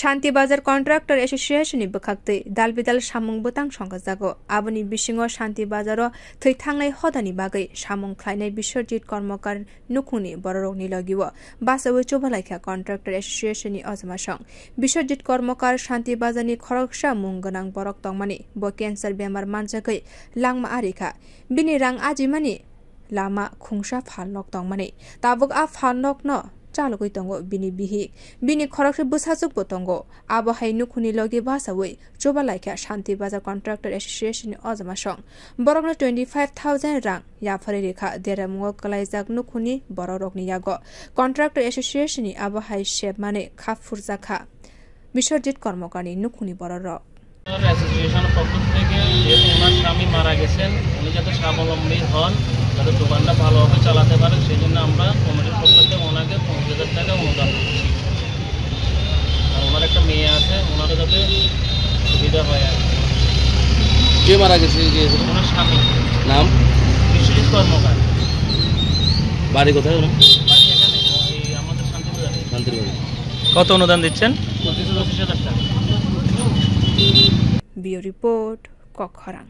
Shantibazar contractor এসোসিয়েশননি বখাক্তৈ দালবিদাল সামংবোতাং জাগো আবনি বিশিং বিসিংহ শান্তিবাজারও থৈথাংনাই হদানি বাকে সামং খ্লাইনাই বিশ্বজিৎ কর্মকার নুখুনি বড়রকনি লগিও বাসাবো চোভালাইখা কন্ট্রাক্টর এসোসিয়েশননি অজমাসং বিশ্বজিৎ কর্মকার শান্তিবাজারনি খরকসা মুং গনাং বরক তংমানি ব ক্যান্সার বেমার মানজাগৈ লাংমা আরিখা। বিনি রাং আজিমানি লামা খুংসা ফালনক তংমানি। তাবুক আ ফালনক ন চালকই তঙ্গ বিনি বিহি বিনি খরকসে বুসাচুক বতঙ্গ আবহাই নুখুনি লগে বাসাওই চোবা লাইখা শান্তি বাজার কন্ট্রাক্টর এসোসিয়েশন অজমা সং বরকনা টুয়েন্টি ফাইভ থাউজেন্ড রাং ইয়াফারে রেখা দেরা মুগ কলাইজাক নুখুনি বড় রগনি ইয়াগ কন্ট্রাক্টর এসোসিয়েশন আবহাই সেব মানে খাফুর জাখা বিশ্বজিৎ কর্মকারী নুখুনি বড় রক অ্যাসোসিয়েশন পক্ষ থেকে যেহেতু ওনার স্বামী মারা গেছেন, উনি যাতে স্বাবলম্বী হন, যাতে দোকানটা ভালোভাবে চালাতে পারেন, সেই জন্য আমরা কে মারা গেছে? যে ওনার স্বামী। নাম? বিশ্বজিৎ কর্মকার। বাড়ি কোথায় ওনার? বাড়ি এখানে এই আমাদের শান্তিবাজারে শান্তির কত অনুদান দিচ্ছেন? পঁচিশ পঁচিশ হাজার টাকা। Bio report কখরাং